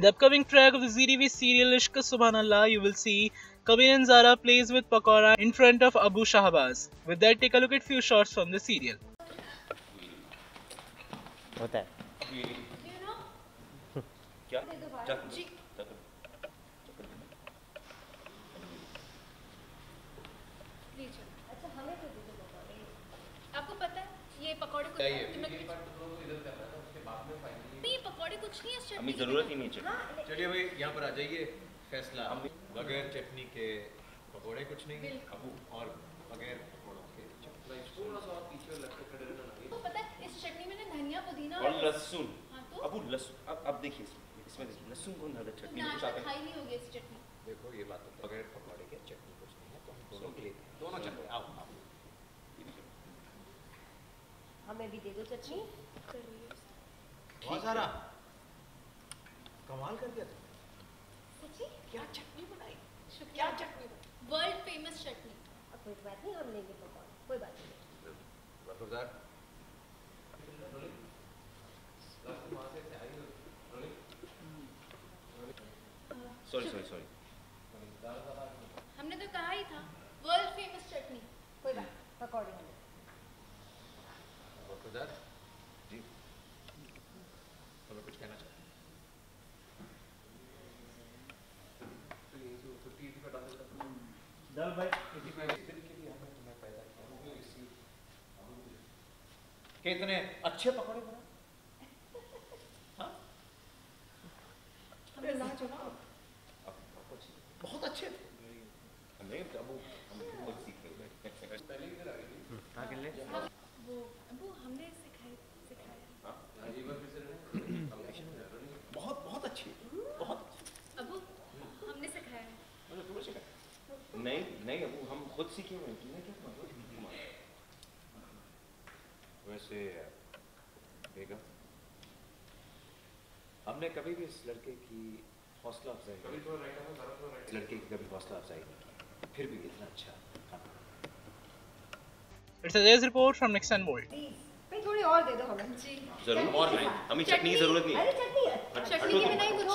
the upcoming track of the ZTV serial Ishq Subhanallah, you will see Kabir and Zara plays with Pakora in front of Abu Shahbaz. With that, take a look at few shots from the serial. होता है क्या जी लीजिए अच्छा हमें तो दे दो पकौड़े आपको पता है ये पकौड़े कुछ हमें ज़रूरत ही नहीं है हाँ चलिए भाई यहाँ पर आ जाइए। फैसला हम बगैर चटनी के पकोड़े कुछ नहीं। और बगैर पकोड़ों के थोड़ा सा और पीछे लगते खड़े रहना आपको पता है इस चटनी में धनिया पुदीना और लहसुन। हाँ तो? अबू लहसुन। अब अब देखिए इसमें लहसुन डालता है चटनी में कुछ आता है? नहीं होगी इस चटनी। देखो ये बात तो बगैर पकोड़े के चटनी कुछ नहीं है तो हम दोनों के लिए दोनों चटनी। आओ आओ। हमें भी दे दो चटनी। बहुत सारा। कमाल कर दिया तुम सच्ची? क्या चटनी बनाई? शुक्रिया। Chutney world famous chutney. अब कोई बात नहीं हम लेंगे पकौड़े कोई बात नहीं। बरकरदार सॉरी सॉरी सॉरी हमने तो कहा ही था वर्ल्ड फ़ेमस चटनी कोई बात पकौड़े हमें बरकरदार जी तुम्हें कुछ कहना चाहते कि इतने अच्छे पकौड़े बना हाँ? बहुत अच्छे थे। हमें अबू हम खुद सीख। रहे हैं हाँ वो हमने सिखाई सिखाया बहुत बहुत अच्छी बहुत अबू हमने सिखाया है नहीं नहीं अबू हम खुद सीखे हुए हैं तुमने क्या मांगा वैसे बेगम हमने कभी भी इस लड़के की हौसला अफजाई इस लड़के की कभी हौसला अफजाई नहीं की। फिर भी इतना अच्छा from Next and World. Please भाई थोड़ी और दे दो हमें। जी ज़रूर और नहीं हमें चटनी की ज़रूरत नहीं है। अरे चटनी है चटनी के बिना ही कुछ